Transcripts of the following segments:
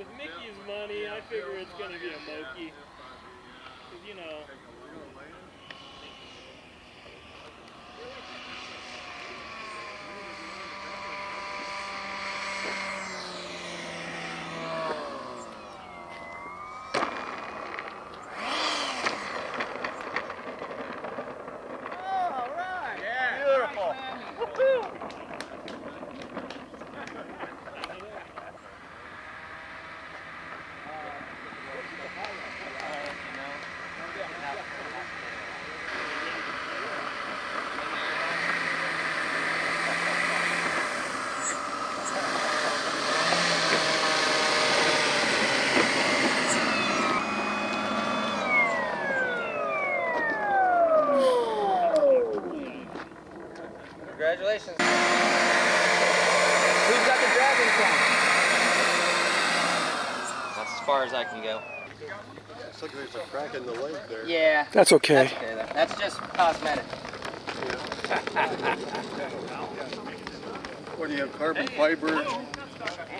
with Mickey's money, I figure it's going to be a Moki. Because, you know, Congratulations. Who's got the dragon from? That's as far as I can go. Looks like there's a crack in the leg there. Yeah. That's okay. That's okay. That's just cosmetic. What do you have, carbon fiber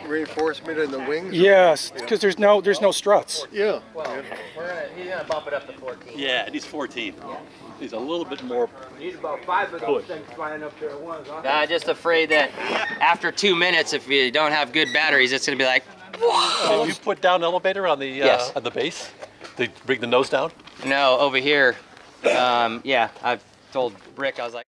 reinforcement in the wings? Yes, because there's no there's no struts. Yeah. Well, we're gonna, he's gonna bump it up to 14. Yeah, and he's 14. He's a little bit more. He's about five of those things flying up there at once, huh? I'm just afraid that after two minutes, if you don't have good batteries, it's gonna be like, Did you put down elevator on the uh, Yes. on the base? They bring the nose down. no, over here. Um, yeah, I've told Brick, I was like.